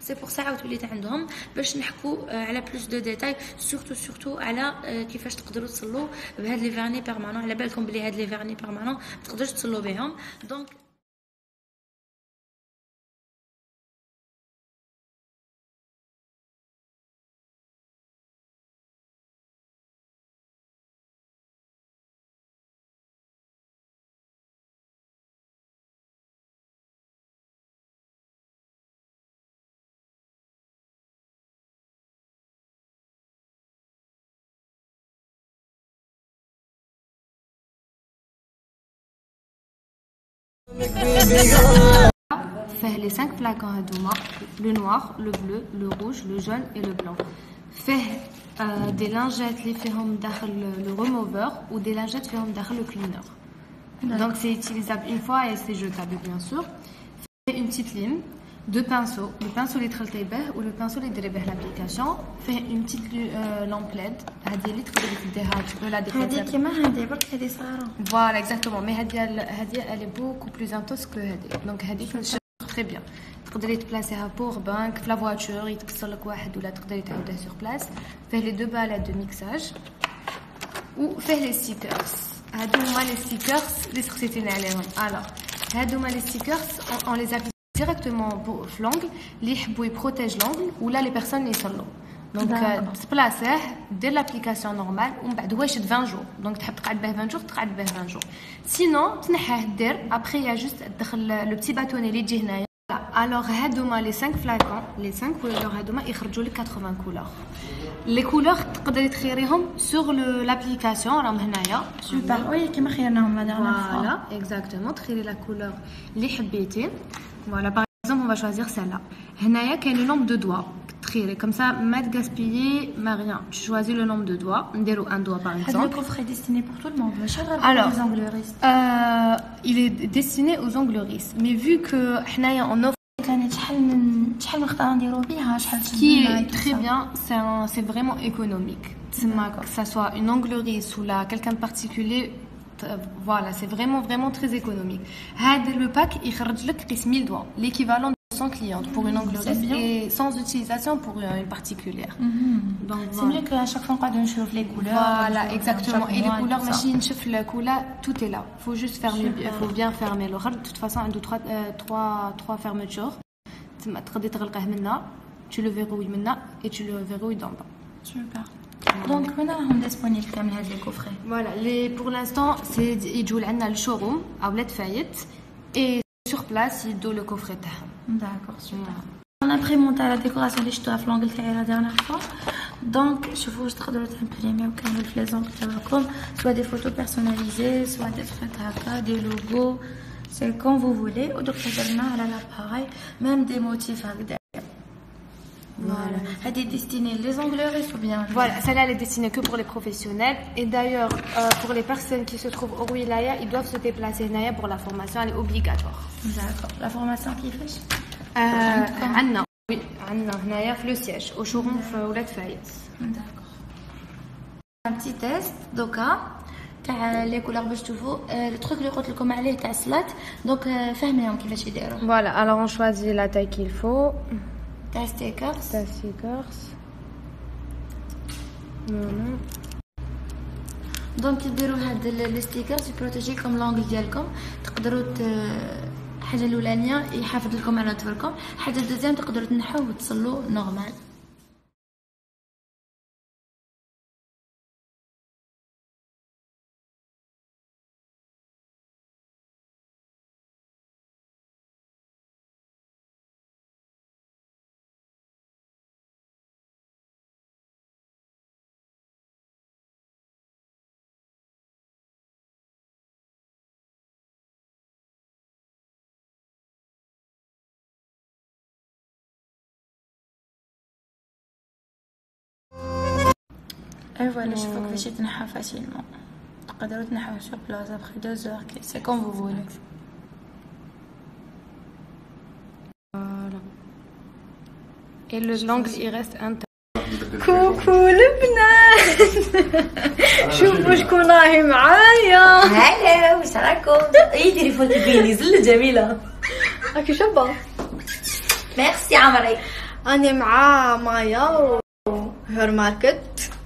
c'est pour ça عاود وليت عندهم باش نحكوا آه، على plus de détails surtout surtout على آه، كيفاش تقدروا تصلوا بهاد les vernis permanents على بالكم بلي هاد les vernis permanents ما تقدروش تصلوا بهم. donc Fais les 5 flacons à le noir, le bleu, le rouge, le jaune et le blanc. Faire euh, des lingettes les le remover ou des lingettes faire le cleaner. Donc c'est utilisable une fois et c'est jetable bien sûr. Fais une petite lime deux pinceaux le pinceau اللي تخلطي به ou le pinceau اللي ديري به l'application faire une petite euh, lampe LED هذه اللي تقدري تديها تقدري لا هذه كيما هذه برك هذه صغيره فوالا اكزاكتومون مي هذه هذه الي بوكو بلوز انتوس كو هذه دونك هذه تري بيان تقدري تبلاسيها بور بانك في لا فواتور يتكسر لك واحد ولا تقدري تعاوديه سور بلاس فيه لي دو بالات دو ميكساج وفيه لي ستيكرز هادو هما لي ستيكرز اللي سقسيتيني عليهم الوغ هادو هما لي ستيكرز اون لي ابليك ديريكتومون في لونغل اللي يحبوا يبروتيج لونغل ولا لي بيرسون اللي يصلوا دونك تبلاسيه دير لابليكاسيون نورمال ومن بعد هو يشد 20 جور دونك تحب تقعد به 20 جور تقعد به 20 جور سينون تنحاه دير ابخي يا جوست تدخل لو بتي باتوني اللي يجي هنايا الوغ هادوما لي 5 فلاكون لي 5 كولور هادوما يخرجوا لك 80 كولور لي كولور تقدري تخيريهم سور لابليكاسيون راهم هنايا سوبر وي كيما خيرناهم لا فوالا اكزاكتومون تخيري لا كولور اللي حبيتي voilà, par exemple, on va choisir celle-là. Henaya, quelle est le nombre de doigts comme ça, pas de gaspiller. Tu choisis le nombre de doigts. Déro un doigt par exemple. Le coffret est destiné pour tout le monde. Alors, les euh, il est destiné aux angleristes. Mais vu que on offre qui est très bien, c'est vraiment économique. Que ça soit une anglerie ou quelqu'un de particulier, euh, voilà, c'est vraiment, vraiment très économique. Le pack, il 1000 doigts, l'équivalent de 100 clientes pour une anglaise et sans utilisation pour euh, une particulière. Mm-hmm. C'est mieux qu'à chaque fois qu'on chauffe les couleurs. Voilà, exactement. Et les couleurs, machine, chauffe la couleur, tout est là. Il faut juste fermer, faut bien fermer. Le de toute façon, il y trois, euh, trois, trois fermetures. Tu le verrouilles maintenant et tu le verrouilles d'en bas. Super. Donc, voilà, les, pour l'instant, c'est le showroom à et sur place, ils donnent le coffret. D'accord, super. On a pris mon la décoration des chutes à flangue la dernière fois. Donc, je vous juste de l'imprimer ou quand vous les encres, soit des photos personnalisées, soit des frais des logos, c'est comme vous voulez. Ou de préserver à l'appareil, même des motifs avec des هكذا فوالا هادي ديستيني لي زونغلوريست ou bien Voilà, celle-là elle est destinée que pour les professionnels. Et d'ailleurs, euh, pour les personnes qui se trouvent au Wilaya, ils doivent se déplacer Naya pour la formation, elle est obligatoire. داكور لا فورماسيون كيفاش Euh, عندنا oui, عندنا هنايا في لو سياج au showroom في ولاد فايت. داكور ان بتي تيست دوكا تاع لي كولور باش تشوفوا التروك اللي قلت لكم عليه تاع الصلاه دونك آه، فاهميهم كيفاش يديروا Voilà, alors on choisit la taille qu'il faut. تاع stickers Ta figure. Non, donc تديروا هاد les stickers ي protéger كم l'ongle ديالكم. تقدروا ت... الحاجة الأولانية يحافظ لكم على ظفركم الحاجة ال deuxième تقدروا تنحوه وتصلوا normal et voilà شوفوا كيفاش يتنحى facilement تقدروا تنحوه sur place après deux jours c'est comme vous voulez Voilà. Et le l'ongle, il reste intact. coucou البنات شوفوا شكون راهي معايا هلا واش راكم اي تليفون تبيني زل جميله راكي شابه ميرسي عمري اني مع مايا وهير ماركت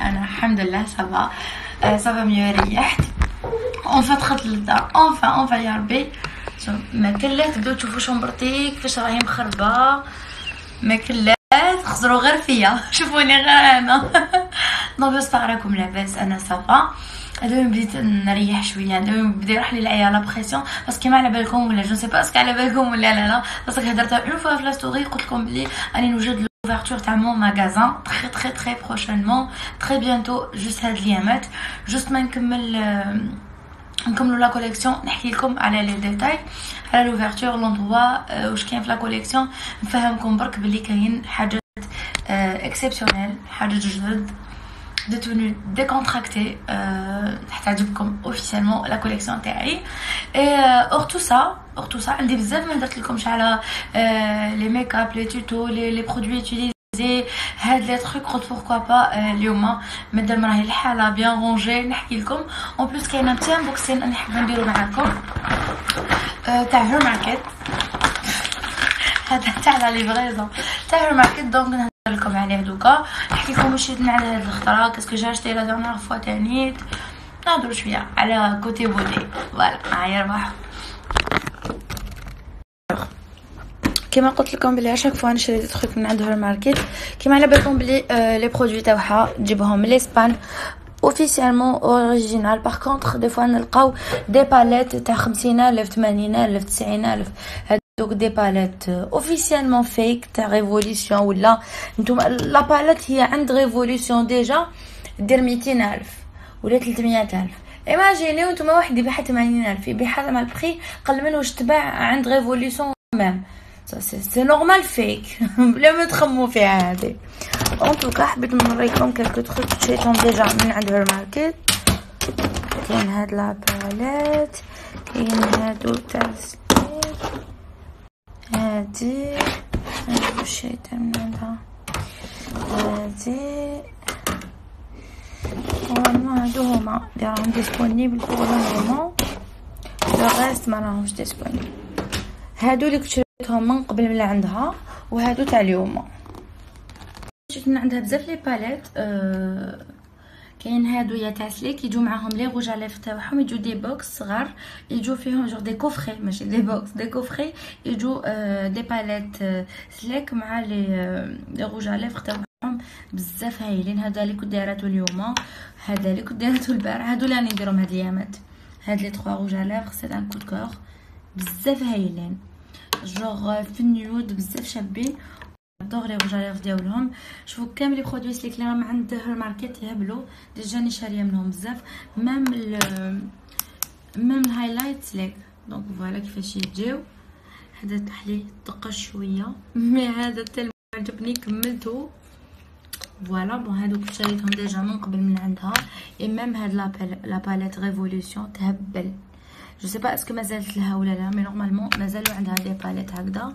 أنا الحمد لله ça va ça va mieux ريحت enfin دخلت للدار enfin enfin يا ربي ما كلا تبداو تشوفوا chambre تي كيفاش راهي مخربه ما كلا تخزروا غير فيا شوفوني غير أنا donc j'espère راكم لاباس أنا ça va دوما بديت نريح شوية دوما بدا يروح لي العيا la pression parce que ما على بالكم ولا je sais pas est-ce que على بالكم ولا لا لا parce que هضرت une fois في la story قلت لكم بلي راني نوجد l'ouverture تاع مون ماغازان تري تري تري بروشينمون تري بيانتو جوست هاد الايامات جوست ما نكمل آه، نكملوا لا كوليكسيون نحكي لكم على لي ديتاي على لوفرتور لوندروا واش كاين في لا كوليكسيون نفهمكم برك بلي كاين حاجات اكسبسيونيل حاجات جدد دي توني ديكونتراكتي راح تعجبكم اوفيسيالمون لا كوليكسيون تاعي اي اور تو سا اور تو سا عندي بزاف ما درت لكمش على لي ميك اب لي توتو لي لي برودوي utiliser هاد لي تروك قلت بوركوا با اليوم مادام راهي الحاله بيان رونجي نحكي لكم اون بليس كاينه بتان بوكسين انا حابه نديرو معاكم آه، تاع هير ماركت هذا تاع لا ليفريزون تاع هير ماركت دونك نهضر لكم يعني عليه دوكا نحكي لكم واش شدنا على هذه الخطرة qu'est-ce que j'ai acheté la dernière fois تاني يعني. نهضروا شوية على côté body. voilà هاي ربح كما قلت لكم بلي à chaque fois نشري دي تخيك من عند Her Market. كما على بالكم بلي les produits تاعها تجيبهم l'Espagne officiellement original par contre des fois نلقاو des palettes تاع 50000 80000 الف دوك des palettes officiellement fake تاع Revolution ولا نتوما la palette هي عند Revolution déjà دير ميتين الف ولا 300 الف imagine نتوما واحد يبيعها 80 الف يبيعها مع البخي قل من واش تباع عند Revolution même c'est normal fake بلا ما تخمو فيها هادي en tout cas حبيت نوريكم quelques trucs شريتهم déjà من عند Her Market كاين هاد la palette كاين هادو تاع هادي هادو شريتها من عندها هادي. normalement هادو هما. les راهم disponibles pour le moment le reste ما راهمش disponibles هادو اللي كنت شريتهم من قبل من عندها وهادو تاع اليوم. شفت من عندها بزاف les palettes أه كاين هادو يا تاع Sleek يجو معاهم les rouges à lèvres تاعهم يجو des box صغار يجو فيهم genre des coffrets ماشي des box des coffrets يجو des palettes Sleek مع les أه les rouges à lèvres تاعهم بزاف هايلين هذا اللي كنت دايراتو اليوم هذا اللي كنت دايراتو البارح هادو اللي راني نديرهم هاد الأيامات. هاد les trois rouges à lèvres c'est un coup de cœur بزاف هايلين. genre في ال nude بزاف شابين. les rouges ديالهم. شوفوا كامل les produits Sleek اللي راهم عند Her Market يهبلوا déjà شاريه منهم بزاف. même même ال highlight Sleek donc voilà كيفاش يجيو. هذا تحليه دقه شوية. mais هذا تال عجبني كملته voilà bon هادوك شريتهم déjà من قبل من عندها. et même هاد la palette Revolution تهبل. je sais pas est-ce que مازالت لها ولا لا mais normalement مازالوا عندها des palettes هكذا.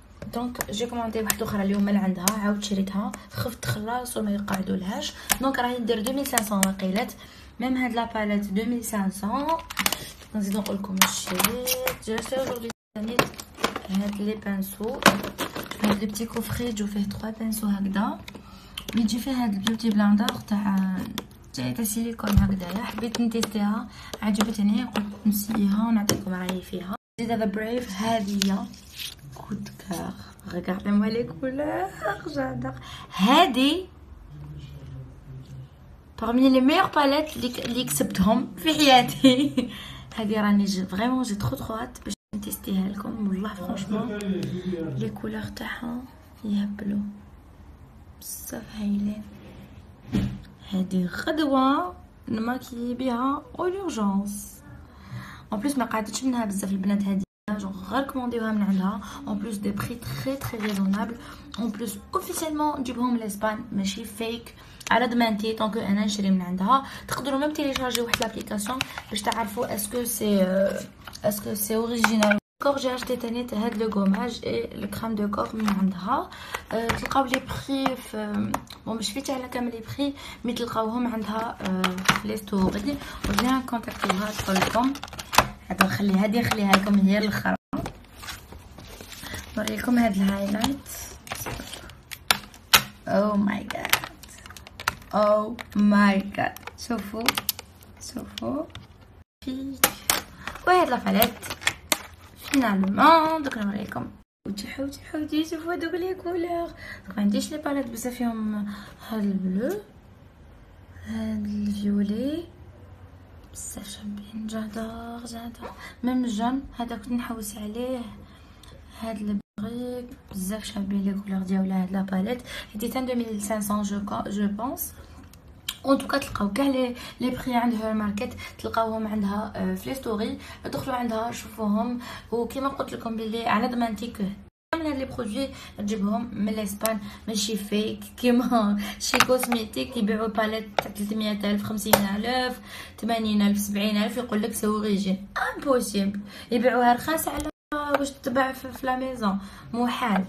donc j'ai commandé واحدة أخرى اليوم من عندها عاود شريتها خفت تخلص وما يقعدوا لهاش. donc راهي ندير 2500 وقيلات même هاد la palette 2500 نزيد نقول لكم شريت aussi aujourd'hui ثانيت هاد les pinceaux هاد le petit coffret يجو فيه 3 pinceaux هكذا. يجي فيه هاد ال beauty blender تاع تاع سيليكون هكذايا. حبيت نتيستيها. عجبتني قلت نسيها ونعطيكم رأيي فيها. زيد هذا bref هذه coup de cœur. Regardez-moi les couleurs, j'adore. هادي parmi les meilleures palettes اللي اللي كسبتهم في حياتي هذه راني جي فريمون جي ترو ترو هات باش نتيستيها لكم والله فرانشمون لي كولور تاعها يهبلوا بزاف هايلين هذه غدوه نماكي بها اورجونس اون بليس ما قعدتش منها بزاف البنات هذه جونغ غير كومونديوها من عندها اون بليس دي بري تري تري ريزونابل اون بليس اوفيسيلمون نجيبهم لاسبان ماشي فيك على ضمانتي طونك انا نشري من عندها تقدروا ميم تيليشارجي واحد لابليكاسيون باش تعرفوا اسكو سي اسكو سي اوريجينال كور جي اشتي تاني هاد لو غوماج اي الكريم دو كور من عندها أه تلقاو لي بري في بون مش فيتي على كامل لي بري مي تلقاوهم عندها أه في لي ستوري وبيان كونتاكتوها تقول لكم هذا نخلي هادي نخليها لكم هي الاخرى نوريكم هاد ال highlight. oh my god oh my god شوفوا. شوفوا. fake وهاد la palette finalement. دوك نوريكم. حوتي حوتي حوتي شوفوا هادوك les couleurs. دوك معنديش les palettes بزاف فيهم هاد ال bleu هاد ال violet بزاف j'adore j'adore même ال jaune هذا كنت نحوس عليه. هاد ال brique بزاف شابين les couleurs ديالها هاد la palette. هادي تان 2500 je je pense en tout cas تلقاو كاع les les prix عند Her Market تلقاوهم عندها في les stories دخلوا عندها شوفوهم. وكيما قلت لكم بلي على ضمانتي من هاد les produits تجيبهم من l'Espagne ماشي fake كيما شي cosmétiques يبيعوا palettes تاع 300 الف 50 الف 80 الف 70 الف يقول لك c'est origine impossible يبيعوها رخاص على واش تباع في la maison محال